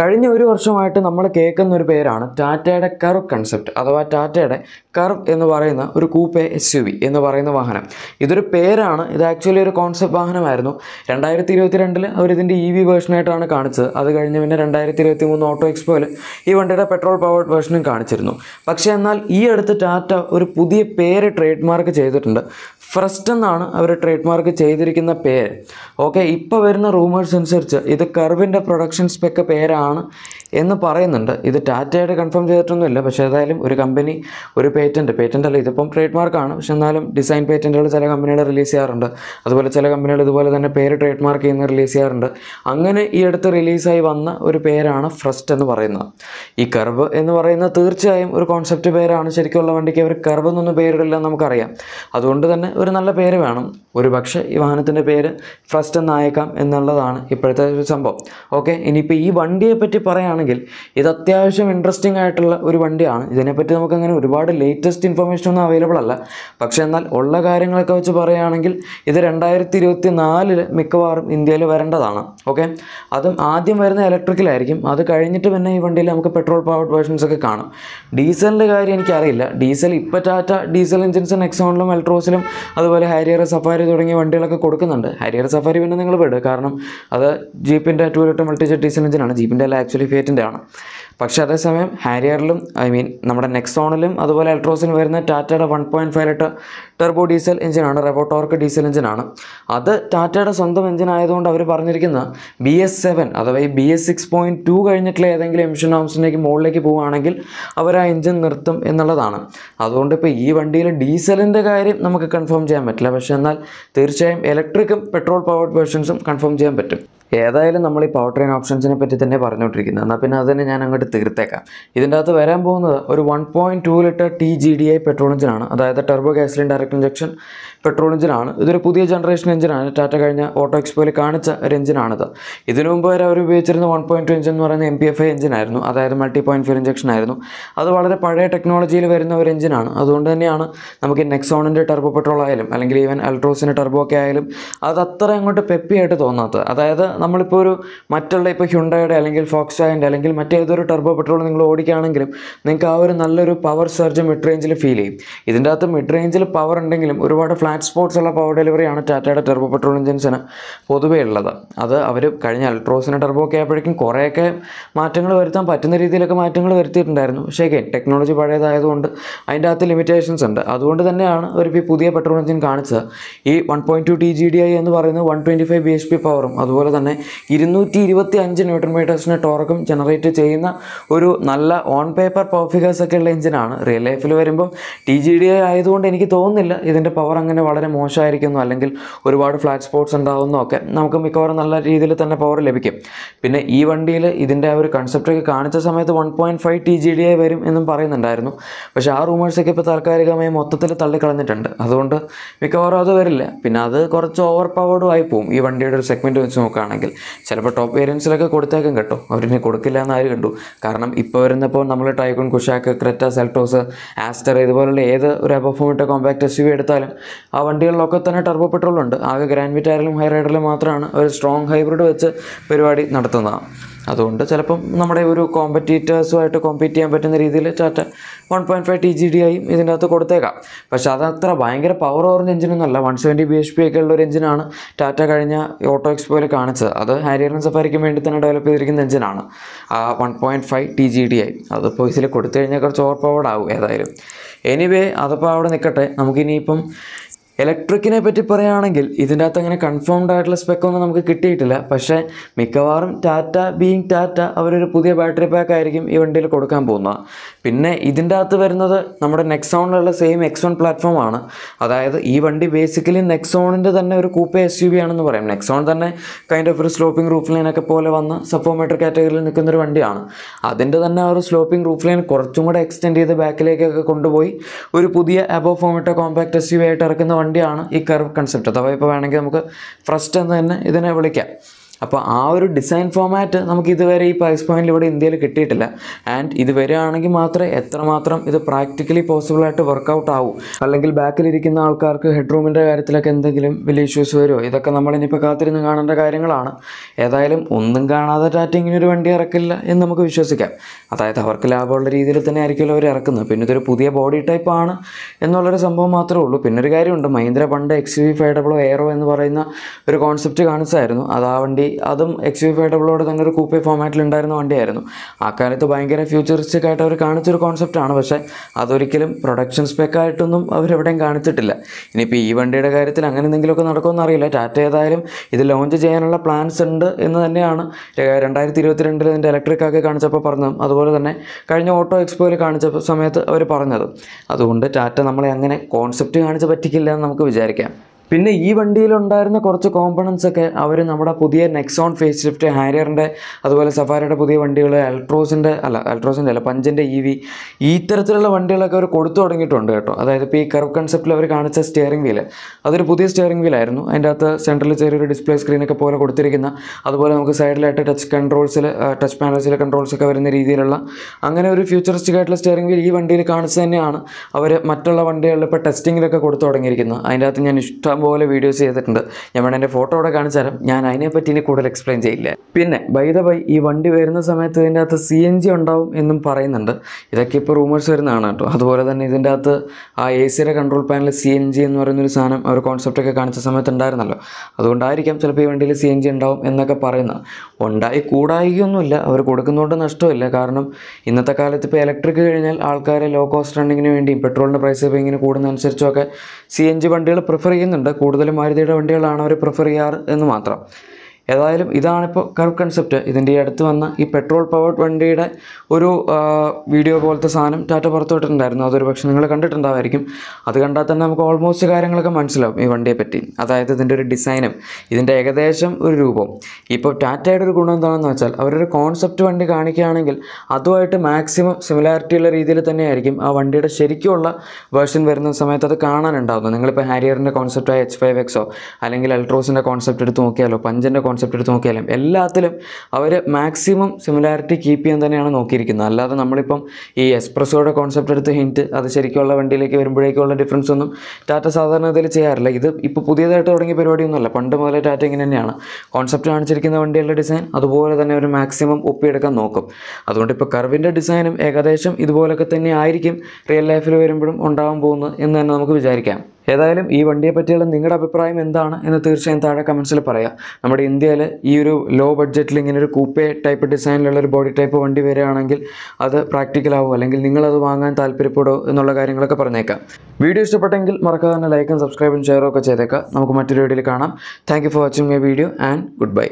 കഴിഞ്ഞ ഒരു വർഷമായിട്ട് നമ്മൾ കേൾക്കുന്ന ഒരു പേരാണ് ടാറ്റയുടെ കർവ് കൺസെപ്റ്റ് അഥവാ ടാറ്റയുടെ കർവ് എന്ന് പറയുന്ന ഒരു കൂപ്പെ എസ് യു വി എന്ന് പറയുന്ന വാഹനം. ഇതൊരു പേരാണ് ഇത് ആക്ച്വലി ഒരു കോൺസെപ്റ്റ് വാഹനമായിരുന്നു. രണ്ടായിരത്തി ഇരുപത്തി രണ്ടിൽ അവർ ഇതിന്റെ ഇ വി വേർഷനായിട്ടാണ് കാണിച്ചത്. അത് കഴിഞ്ഞ് പിന്നെ രണ്ടായിരത്തി ഇരുപത്തി മൂന്ന് ഓട്ടോ എക്സ്പോയിൽ ഈ വണ്ടിയുടെ പെട്രോൾ പവർഡ് വേർഷനും കാണിച്ചിരുന്നു. പക്ഷേ എന്നാൽ ഈ അടുത്ത് ടാറ്റ ഒരു പുതിയ പേര് ട്രേഡ് മാർക്ക് ചെയ്തിട്ടുണ്ട്. ഫ്രസ്റ്റ് എന്നാണ് അവർ ട്രേഡ് മാർക്ക് ചെയ്തിരിക്കുന്ന പേര്. ഓക്കെ ഇപ്പോൾ വരുന്ന റൂമേഴ്സ് അനുസരിച്ച് ഇത് കർവിന്റെ പ്രൊഡക്ഷൻ സ്പെക്ക് പേരാണ്. എന്നുള്ളതാണ് എന്ന് പറയുന്നുണ്ട്. ഇത് ടാറ്റയുടെ കൺഫേം ചെയ്തിട്ടൊന്നുമില്ല. പക്ഷേ ഏതായാലും ഒരു കമ്പനി ഒരു പേറ്റന്റ് പേറ്റന്റ് അല്ല ഇതിപ്പം ട്രേഡ് മാർക്കാണ് പക്ഷെ എന്നാലും ഡിസൈൻ പേറ്റന്റുകൾ ചില കമ്പനികൾ റിലീസ് ചെയ്യാറുണ്ട്. അതുപോലെ ചില കമ്പനികൾ ഇതുപോലെ തന്നെ പേര് ട്രേഡ് മാർക്ക് ചെയ്യുന്ന റിലീസ് ചെയ്യാറുണ്ട്. അങ്ങനെ ഈ അടുത്ത് റിലീസായി വന്ന ഒരു പേരാണ് ഫ്രസ്റ്റ് എന്ന് പറയുന്നത്. ഈ കർവ് എന്ന് പറയുന്ന തീർച്ചയായും ഒരു കോൺസെപ്റ്റ് പേരാണ്. ശരിക്കുള്ള വണ്ടിക്ക് അവർ കർവ് എന്നൊന്നും പേരിടില്ല നമുക്കറിയാം. അതുകൊണ്ട് തന്നെ ഒരു നല്ല പേര് വേണം. ഒരു പക്ഷേ ഈ വാഹനത്തിന്റെ പേര് ഫ്രസ്റ്റ് എന്നായേക്കാം എന്നുള്ളതാണ് ഇപ്പോഴത്തെ ഒരു സംഭവം. ഓക്കെ ഇനിയിപ്പോൾ ഈ വണ്ടിയെ പറ്റി പറയുകയാണെങ്കിൽ ഇത് അത്യാവശ്യം ഇൻട്രസ്റ്റിംഗ് ആയിട്ടുള്ള ഒരു വണ്ടിയാണ്. ഇതിനെപ്പറ്റി നമുക്കങ്ങനെ ഒരുപാട് ലേറ്റസ്റ്റ് ഇൻഫർമേഷൻ ഒന്നും അവൈലബിൾ അല്ല. പക്ഷേ എന്നാൽ ഉള്ള കാര്യങ്ങളൊക്കെ വെച്ച് പറയുകയാണെങ്കിൽ ഇത് രണ്ടായിരത്തി ഇരുപത്തി നാലിൽ മിക്കവാറും ഇന്ത്യയിൽ വരേണ്ടതാണ്. ഓക്കെ അതും ആദ്യം വരുന്ന ഇലക്ട്രിക്കലായിരിക്കും അത് കഴിഞ്ഞിട്ട് പിന്നെ ഈ വണ്ടിയിൽ നമുക്ക് പെട്രോൾ പവർഡ് വേർഷൻസ് ഒക്കെ കാണും. ഡീസലിന്റെ കാര്യം എനിക്കറിയില്ല. ഡീസൽ ഇപ്പോൾ ടാറ്റ ഡീസൽ എഞ്ചിൻസ് നെക്സോണിലും എൽട്രോസിലും അതുപോലെ ഹാരിയർ സഫാരി തുടങ്ങിയ വണ്ടികളൊക്കെ കൊടുക്കുന്നുണ്ട്. ഹാരിയർ സഫാരി പിന്നെ നിങ്ങൾ വിടുക കാരണം അത് ജീപ്പിന്റെ ടൂ ലിറ്റർ മൾട്ടിജെറ്റ് ഡീസൽ എഞ്ചിനാണ്. ജീപ്പിന്റെ അല്ല ആക്ച്വലി ഫിയറ്റിന്റെ ആണ് പക്ഷേ അതേസമയം ഹാരിയറിലും ഐ മീൻ നമ്മുടെ നെക്സോണിലും അതുപോലെ അൾട്രോസിലും വരുന്ന ടാറ്റയുടെ one point five litre turbo diesel എഞ്ചിനാണ് റെബോട്ടോർക്ക് ഡീസൽ എഞ്ചിനാണ്. അത് ടാറ്റയുടെ സ്വന്തം എഞ്ചിൻ ആയതുകൊണ്ട് അവർ പറഞ്ഞിരിക്കുന്ന ബി എസ് സെവൻ അഥവാ ഈ B S six point two കഴിഞ്ഞിട്ടുള്ള ഏതെങ്കിലും എമിഷൻ നോംസിലേക്ക് മുകളിലേക്ക് പോവുകയാണെങ്കിൽ അവർ ആ എഞ്ചിൻ നിർത്തും എന്നുള്ളതാണ്. അതുകൊണ്ട് ഇപ്പോൾ ഈ വണ്ടിയിൽ ഡീസലിന്റെ കാര്യം നമുക്ക് കൺഫേം ചെയ്യാൻ പറ്റില്ല. പക്ഷേ എന്നാൽ തീർച്ചയായും ഇലക്ട്രിക്കും പെട്രോൾ പവർഡ് വേർഷൻസും കൺഫേം ചെയ്യാൻ പറ്റും. ഏതായാലും നമ്മൾ ഈ പവർ ട്രെയിൻ ഓപ്ഷൻസിനെ പറ്റി തന്നെ പറഞ്ഞുകൊണ്ടിരിക്കുന്നത്. എന്നാൽ പിന്നെ അത് തന്നെ ഞാൻ അങ്ങോട്ട് തീർത്തേക്കാം. ഇതിന്റെ അകത്ത് വരാൻ പോകുന്നത് ഒരു one point two litre T G D I petrol എഞ്ചിനാണ് അതായത് turbo gasoline direct injection petrol എഞ്ചിനാണ് ഇതൊരു പുതിയ ജനറേഷൻ എഞ്ചിനാണ് ടാറ്റ കഴിഞ്ഞ ഓട്ടോ എക്സ്പോയിൽ കാണിച്ച ഒരു എഞ്ചിനാണിത് ഇതിനു മുമ്പ് വരെ അവർ ഉപയോഗിച്ചിരുന്ന വൺ പോയിന്റ് ടു എഞ്ചിൻ എന്ന് പറയുന്ന എം പി എഫ് ഐ എഞ്ചിനായിരുന്നു അതായത് മൾട്ടി പോയിന്റ് ഫിയർ ഇഞ്ചക്ഷൻ ആയിരുന്നു. അത് വളരെ പഴയ ടെക്നോളജിയിൽ വരുന്ന ഒരു എഞ്ചിനാണ് അതുകൊണ്ട് തന്നെയാണ് നമുക്ക് നെക്സോണിന്റെ ടെർബോ പെട്രോൾ ആയാലും അല്ലെങ്കിൽ ഈവൻ അൾട്രോസിന്റെ ടെർബോ ഒക്കെ ആയാലും അത് അത്ര അങ്ങോട്ട് പെപ്പിയായിട്ട് തോന്നാത്തത്. അതായത് നമ്മളിപ്പോൾ ഒരു മറ്റുള്ള ഇപ്പോൾ ഹ്യുണ്ടയുടെ അല്ലെങ്കിൽ ഫോക്സ് വാഗന്റെ അല്ലെങ്കിൽ മറ്റേതൊരു ടർബോ പെട്രോൾ നിങ്ങൾ ഓടിക്കുകയാണെങ്കിലും നിങ്ങൾക്ക് ആ ഒരു നല്ലൊരു പവർ സർജ് മിഡ് റേഞ്ചിൽ ഫീൽ ചെയ്യും. ഇതിന്റെ അകത്ത് മിഡ് റേഞ്ചിൽ പവർ ഉണ്ടെങ്കിലും ഒരുപാട് ഫ്ലാറ്റ് സ്പോട്ട്സ് ഉള്ള പവർ ഡെലിവറിയാണ് ടാറ്റയുടെ ടെർബോ പെട്രോൾ എഞ്ചിൻസിന് പൊതുവേ ഉള്ളത്. അത് അവർ കഴിഞ്ഞ അൾട്രോസിന് ടെർബോ ഒക്കെ ആയപ്പോഴേക്കും കുറേയൊക്കെ മാറ്റങ്ങൾ വരുത്താൻ പറ്റുന്ന രീതിയിലൊക്കെ മാറ്റങ്ങൾ വരുത്തിയിട്ടുണ്ടായിരുന്നു. പക്ഷേ ടെക്നോളജി പഴയതായതുകൊണ്ട് അതിന്റെ അകത്ത് ലിമിറ്റേഷൻസ് ഉണ്ട്. അതുകൊണ്ട് തന്നെയാണ് ഒരു പുതിയ പെട്രോൾ എഞ്ചിൻ കാണിച്ചത്. ഈ one point two T G D I എന്ന് പറയുന്നത് one twenty five B H P പവറും അതുപോലെ തന്നെ ഇരുന്നൂറ്റി ഇരുപത്തി അഞ്ച് ന്യൂട്രൺ മീറ്റേഴ്സിന് ടോർക്കും ജനറേറ്റ് ചെയ്യുന്ന ഒരു നല്ല ഓൺ പേപ്പർ പവർ ഫിഗേഴ്സ് ഒക്കെ ഉള്ള എഞ്ചിനാണ്. റിയൽ ലൈഫിൽ വരുമ്പം ടി ജി ഡി ഐ ആയതുകൊണ്ട് എനിക്ക് തോന്നുന്നില്ല ഇതിന്റെ പവർ അങ്ങനെ വളരെ മോശമായിരിക്കുന്നു അല്ലെങ്കിൽ ഒരുപാട് ഫ്ലാറ്റ് സ്പോട്ട്സ് ഉണ്ടാകുന്നു ഒക്കെ നമുക്ക് മിക്കവാറും നല്ല രീതിയിൽ തന്നെ പവർ ലഭിക്കും. പിന്നെ ഈ വണ്ടിയിൽ ഇതിന്റെ ആ ഒരു കൺസെപ്റ്റൊക്കെ കാണിച്ച സമയത്ത് one point five T G D I വരും എന്നും പറയുന്നുണ്ടായിരുന്നു. പക്ഷേ ആ റൂമേഴ്സൊക്കെ ഇപ്പോൾ താൽക്കാലികമായി മൊത്തത്തിൽ തള്ളിക്കളഞ്ഞിട്ടുണ്ട്. അതുകൊണ്ട് മിക്കവാറും അത് വരില്ല. പിന്നെ അത് കുറച്ച് ഓവർ പവർഡും ആയി പോകും ഈ വണ്ടിയുടെ ഒരു സെഗ്മെന്റ് വെച്ച് നോക്കുകയാണെങ്കിൽ. ചിലപ്പോൾ ടോപ്പ് വേരിയൻസിലൊക്കെ കൊടുത്തേക്കും കേട്ടോ. അവരിനി കൊടുക്കില്ല എന്ന് കണ്ടു. കാരണം ഇപ്പോൾ വരുന്നപ്പോൾ നമ്മൾ Taigun Kushaq Creta Seltos Astor ഇതുപോലുള്ള ഏത് ഒരു അബോഫോമിറ്റ കോമ്പാക്ട് എസ് യു എടുത്താലും ആ വണ്ടികളിലൊക്കെ തന്നെ ടർബോ പെട്രോൾ ഉണ്ട്. ആകെ ഗ്രാൻഡ് വിറ്റാരിലും ഹൈ റൈഡറിലും മാത്രമാണ് ഒരു സ്ട്രോങ് ഹൈബ്രിഡ് വെച്ച് പരിപാടി നടത്തുന്നത്. അതുകൊണ്ട് ചിലപ്പം നമ്മുടെ ഒരു കോമ്പറ്റീറ്റേഴ്സുമായിട്ട് കോമ്പീറ്റ് ചെയ്യാൻ പറ്റുന്ന രീതിയിൽ Tata one point five T G D ആയും ഇതിന്റെ അകത്ത് കൊടുത്തേക്കാം. പക്ഷേ അത് അത്ര ഭയങ്കര പവർ ഓറിന്റെ എഞ്ചിനൊന്നുമല്ല one seventy B H P ഒക്കെ ഉള്ള ഒരു എഞ്ചിനാണ് ടാറ്റ കഴിഞ്ഞ ഓട്ടോ എക്സ്പോയിൽ കാണിച്ചത്. അത് ഹാരിയറിൻ സഫാരിക്ക് വേണ്ടി തന്നെ ഡെവലപ്പ് ചെയ്തിരിക്കുന്ന എഞ്ചിനാണ് ആ one point five T G D ആയി. അതിപ്പോൾ ഇതിൽ കൊടുത്തു കഴിഞ്ഞാൽ കുറച്ച് ഓവർ പവർഡ് ആവും ഏതായാലും. എനിവേ അതിപ്പോൾ അവിടെ നിൽക്കട്ടെ നമുക്കിനിയിപ്പം ഇലക്ട്രിക്കിനെ പറ്റി പറയുകയാണെങ്കിൽ ഇതിന്റെ അകത്ത് അങ്ങനെ കൺഫേംഡ് ആയിട്ടുള്ള സ്പെക്കൊന്നും നമുക്ക് കിട്ടിയിട്ടില്ല. പക്ഷേ മിക്കവാറും ടാറ്റ ബീങ് ടാറ്റ അവരൊരു പുതിയ ബാറ്ററി പാക്ക് ആയിരിക്കും ഈ വണ്ടിയിൽ കൊടുക്കാൻ പോകുന്നത്. പിന്നെ ഇതിന്റെ അകത്ത് വരുന്നത് നമ്മുടെ നെക്സോണിലുള്ള സെയിം എക്സ് വൺ പ്ലാറ്റ്ഫോമാണ് അതായത് ഈ വണ്ടി ബേസിക്കലി നെക്സോണിന്റെ തന്നെ ഒരു കൂപ്പേ എസ് യു ആണെന്ന് പറയാം. നെക്സോൺ തന്നെ കൈൻഡ് ഓഫ് ഒരു സ്ലോപ്പിംഗ് റൂഫ് ലൈനൊക്കെ പോലെ വന്ന് സപ്പോമീറ്റർ കാറ്റഗറിയിൽ നിൽക്കുന്ന ഒരു വണ്ടിയാണ്. അതിന്റെ തന്നെ ആ ഒരു സ്ലോപ്പിംഗ് റൂഫ് ലൈൻ കുറച്ചും കൂടെ എക്സ്റ്റെൻഡ് ചെയ്ത് ബാക്കിലേക്കൊക്കെ കൊണ്ടുപോയി ഒരു പുതിയ അബോ അബോഫോമിറ്റ കോമ്പാക്ട് എസ് യു ആയിട്ട് ഇറക്കുന്ന വണ്ടിയാണ് ഈ കർവ് കൺസെപ്റ്റ് അഥവാ ഇപ്പോൾ വേണമെങ്കിൽ നമുക്ക് ഫ്രസ്റ്റ് എന്ന് തന്നെ ഇതിനെ വിളിക്കാം. അപ്പോൾ ആ ഒരു ഡിസൈൻ ഫോമാറ്റ് നമുക്ക് ഇതുവരെ ഈ പ്രൈസ് പോയിന്റിൽ ഇവിടെ ഇന്ത്യയിൽ കിട്ടിയിട്ടില്ല. ആൻഡ് ഇത് വരികയാണെങ്കിൽ മാത്രമേ എത്രമാത്രം ഇത് പ്രാക്ടിക്കലി പോസിബിൾ ആയിട്ട് വർക്കൗട്ട് ആവും. അല്ലെങ്കിൽ ബാക്കിലിരിക്കുന്ന ആൾക്കാർക്ക് ഹെഡ് റൂമിന്റെ കാര്യത്തിലൊക്കെ എന്തെങ്കിലും വലിയ ഇഷ്യൂസ് വരുമോ ഇതൊക്കെ നമ്മൾ ഇനിയിപ്പോൾ കാത്തിരുന്ന് കാണേണ്ട കാര്യങ്ങളാണ്. ഏതായാലും ഒന്നും കാണാതെ ടാറ്റ ഇങ്ങനെ ഒരു വണ്ടി ഇറക്കില്ല എന്ന് നമുക്ക് വിശ്വസിക്കാം. അതായത് അവർക്ക് ലാഭമുള്ള രീതിയിൽ തന്നെ ആയിരിക്കുമല്ലോ അവർ ഇറക്കുന്നത്. പിന്നെ ഇതൊരു പുതിയ ബോഡി ടൈപ്പ് ആണ് എന്നുള്ളൊരു സംഭവം മാത്രമേ ഉള്ളൂ. പിന്നെ ഒരു കാര്യമുണ്ട്. മഹീന്ദ്ര പണ്ട് X V five double aero എന്ന് പറയുന്ന ഒരു കോൺസെപ്റ്റ് കാണിച്ചായിരുന്നു. അത് ആ വണ്ടി അതും എക്സ് യു ഫൈവ് ഡബിളോട് തന്നെ ഒരു കൂപ്പേ ഫോമാറ്റിൽ ഉണ്ടായിരുന്ന വണ്ടിയായിരുന്നു. ആ കാലത്ത് ഭയങ്കര ഫ്യൂച്ചറിസ്റ്റിക് ആയിട്ട് അവർ കാണിച്ചൊരു കോൺസെപ്റ്റാണ് പക്ഷേ അതൊരിക്കലും പ്രൊഡക്ഷൻ സ്പെക്കായിട്ടൊന്നും അവരെവിടെയും കാണിച്ചിട്ടില്ല. ഇനിയിപ്പോൾ ഈ വണ്ടിയുടെ കാര്യത്തിൽ അങ്ങനെ എന്തെങ്കിലുമൊക്കെ നടക്കുമെന്ന് അറിയില്ല. ടാറ്റ ഏതായാലും ഇത് ലോഞ്ച് ചെയ്യാനുള്ള പ്ലാൻസ് ഉണ്ട് എന്ന് തന്നെയാണ് രണ്ടായിരത്തി ഇരുപത്തിരണ്ടിൽ ഇതിന്റെ ഇലക്ട്രിക് ആക്കി കാണിച്ചപ്പോൾ പറഞ്ഞതും. അതുപോലെ തന്നെ കഴിഞ്ഞ ഓട്ടോ എക്സ്പോയിൽ കാണിച്ച സമയത്ത് അവർ പറഞ്ഞത്. അതുകൊണ്ട് ടാറ്റ നമ്മളെ അങ്ങനെ കോൺസെപ്റ്റ് കാണിച്ച് പറ്റിക്കില്ല എന്ന് നമുക്ക് വിചാരിക്കാം. പിന്നെ ഈ വണ്ടിയിലുണ്ടായിരുന്ന കുറച്ച് കോമ്പണൻസ് ഒക്കെ അവർ നമ്മുടെ പുതിയ നെക്സോൺ ഫേസ് ഷിഫ്റ്റ് ഹാരിയറിന്റെ അതുപോലെ സഫാരിയുടെ പുതിയ വണ്ടികൾ അൾട്രോസിന്റെ അല്ല അൾട്രോസിന്റെ അല്ല പഞ്ചിന്റെ ഇ വി ഈ തരത്തിലുള്ള വണ്ടികളൊക്കെ അവർ കൊടുത്തു തുടങ്ങിയിട്ടുണ്ട് കേട്ടോ. അതായത് ഇപ്പോൾ ഈ കർവ് കൺസെപ്റ്റിൽ അവർ കാണിച്ച സ്റ്റിയറിംഗ് വീൽ അതൊരു പുതിയ സ്റ്റിയറിംഗ് വീലായിരുന്നു അതിന്റെ അകത്ത് സെൻട്രലിൽ ചെറിയൊരു ഡിസ്പ്ലേ സ്ക്രീനൊക്കെ പോലെ കൊടുത്തിരിക്കുന്ന അതുപോലെ നമുക്ക് സൈഡിലായിട്ട് ടച്ച് കൺട്രോൾസിൽ ടച്ച് പാനൽസിലെ കൺട്രോൾസൊക്കെ വരുന്ന രീതിയിലുള്ള അങ്ങനെ ഒരു ഫ്യൂച്ചറിസ്റ്റിക് ആയിട്ടുള്ള സ്റ്റിയറിംഗ് വീൽ ഈ വണ്ടിയിൽ കാണിച്ചു തന്നെയാണ് അവർ മറ്റുള്ള വണ്ടികളിൽ ഇപ്പോൾ ടെസ്റ്റിങ്ങിലൊക്കെ കൊടുത്തു തുടങ്ങിയിരിക്കുന്നത്. അതിന്റെ അകത്ത് ഞാൻ ഇഷ്ടം പോലെ വീഡിയോസ് ചെയ്തിട്ടുണ്ട്. ഞാൻ വേണം എന്റെ ഫോട്ടോ അവിടെ കാണിച്ചാലും ഞാൻ അതിനെപ്പറ്റി ഇനി കൂടുതൽ എക്സ്പ്ലെയിൻ ചെയ്യില്ല. പിന്നെ ബൈ ദ ബൈ ഈ വണ്ടി വരുന്ന സമയത്ത് ഇതിന്റെ അകത്ത് സി എൻ ജി ഉണ്ടാവും എന്നും പറയുന്നുണ്ട്. ഇതൊക്കെ ഇപ്പോൾ റൂമേഴ്സ് വരുന്നതാണ് കേട്ടോ. അതുപോലെ തന്നെ ഇതിന്റെ അകത്ത് ആ എ സിയുടെ control panel C N G എന്ന് പറയുന്നൊരു സാധനം ഒരു കോൺസെപ്റ്റൊക്കെ കാണിച്ച സമയത്ത് ഉണ്ടായിരുന്നല്ലോ. അതുകൊണ്ടായിരിക്കാം ചിലപ്പോൾ ഈ വണ്ടിയിൽ സി എൻ ജി ഉണ്ടാവും എന്നൊക്കെ പറയുന്നത്. ഉണ്ടായി കൂടായികൊന്നുമില്ല അവർ കൊടുക്കുന്നതുകൊണ്ട് നഷ്ടമില്ല. കാരണം ഇന്നത്തെ കാലത്ത് ഇപ്പോൾ ഇലക്ട്രിക് കഴിഞ്ഞാൽ ആൾക്കാർ ലോ കോസ്റ്റ് റണ്ണിങ്ങിന് വേണ്ടിയും പെട്രോളിന്റെ പ്രൈസ് ഇപ്പോൾ ഇങ്ങനെ കൂടുന്നതനുസരിച്ചൊക്കെ സി എൻ ജി വണ്ടികൾ പ്രിഫർ ചെയ്യുന്നുണ്ട്. കൂടുതലും മാരുതിയുടെ വണ്ടികളാണ് അവർ പ്രിഫർ ചെയ്യാറ് എന്ന് മാത്രം. ഏതായാലും ഇതാണിപ്പോൾ കർവ് കൺസെപ്റ്റ് ഇതിന്റെ ഈ അടുത്ത് വന്ന ഈ പെട്രോൾ പവർഡ് വണ്ടിയുടെ ഒരു വീഡിയോ പോലത്തെ സാധനം ടാറ്റ പുറത്തുവിട്ടിട്ടുണ്ടായിരുന്നു അതൊരു പക്ഷേ നിങ്ങൾ കണ്ടിട്ടുണ്ടാവായിരിക്കും. അത് കണ്ടാൽ തന്നെ നമുക്ക് ഓൾമോസ്റ്റ് കാര്യങ്ങളൊക്കെ മനസ്സിലാവും ഈ വണ്ടിയെ പറ്റി. അതായത് ഇതിന്റെ ഒരു ഡിസൈനും ഇതിന്റെ ഏകദേശം ഒരു രൂപവും. ഇപ്പോൾ ടാറ്റയുടെ ഒരു ഗുണം എന്താണെന്ന് വെച്ചാൽ അവരൊരു കോൺസെപ്റ്റ് വണ്ടി കാണിക്കുകയാണെങ്കിൽ അതുമായിട്ട് മാക്സിമം സിമിലാരിറ്റി ഉള്ള രീതിയിൽ തന്നെയായിരിക്കും ആ വണ്ടിയുടെ ശരിക്കുമുള്ള വേർഷൻ വരുന്ന സമയത്ത് അത് കാണാനുണ്ടാവുന്നത്. നിങ്ങളിപ്പോൾ ഹാരിയറിന്റെ കോൺസെപ്റ്റായ എച്ച് ഫൈവ് എക്സോ അല്ലെങ്കിൽ അൾട്രോസിന്റെ കോൺസെപ്റ്റ് എടുത്ത് നോക്കിയാലോ പഞ്ചിന്റെ എടുത്ത് നോക്കിയാലും എല്ലാത്തിലും അവർ മാക്സിമം സിമിലാരിറ്റി കീപ്പ് ചെയ്യാൻ തന്നെയാണ് നോക്കിയിരിക്കുന്നത്. അല്ലാതെ നമ്മളിപ്പം ഈ എക്സ്പ്രസ്സോയുടെ കോൺസെപ്റ്റ് എടുത്ത് ഹിന്റ് അത് ശരിക്കുള്ള വണ്ടിയിലേക്ക് വരുമ്പോഴേക്കുള്ള ഡിഫറൻസ് ഒന്നും ടാറ്റ സാധാരണ ഇതിൽ ചെയ്യാറില്ല. ഇത് ഇപ്പോൾ പുതിയതായിട്ട് തുടങ്ങിയ പരിപാടിയൊന്നുമല്ല. പണ്ട് മുതലേ ടാറ്റ ഇങ്ങനെ തന്നെയാണ്. കോൺസെപ്റ്റ് കാണിച്ചിരിക്കുന്ന വണ്ടികളുടെ ഡിസൈൻ അതുപോലെ തന്നെ ഒരു മാക്സിമം ഒപ്പിയെടുക്കാൻ നോക്കും. അതുകൊണ്ട് ഇപ്പോൾ കർവിന്റെ ഡിസൈനും ഏകദേശം ഇതുപോലൊക്കെ തന്നെ ആയിരിക്കും റിയൽ ലൈഫിൽ വരുമ്പോഴും ഉണ്ടാകാൻ പോകുന്നത് എന്ന് തന്നെ നമുക്ക് വിചാരിക്കാം. ഏതായാലും ഈ വണ്ടിയെ പറ്റിയുള്ള നിങ്ങളുടെ അഭിപ്രായം എന്താണ് എന്ന് തീർച്ചയായും താഴെ കമൻസിൽ പറയാം. നമ്മുടെ ഇന്ത്യയിൽ ഈ ഒരു ലോ ബഡ്ജറ്റിൽ ഇങ്ങനെ ഒരു കൂപ്പേ ടൈപ്പ് ഡിസൈനിലുള്ള ഒരു ബോഡി ടൈപ്പ് വണ്ടി വരികയാണെങ്കിൽ അത് പ്രാക്ടിക്കൽ ആവും? അല്ലെങ്കിൽ നിങ്ങളത് വാങ്ങാൻ താല്പര്യപ്പെടുമോ എന്നുള്ള കാര്യങ്ങളൊക്കെ പറഞ്ഞേക്കാം. വീഡിയോ ഇഷ്ടപ്പെട്ടെങ്കിൽ മറക്കാതെ തന്നെ ലൈക്കും സബ്സ്ക്രൈബും ഷെയറും ഒക്കെ ചെയ്തേക്കാം. നമുക്ക് മറ്റൊരു വീഡിയോയിൽ കാണാം. Thank for watching my video and goodbye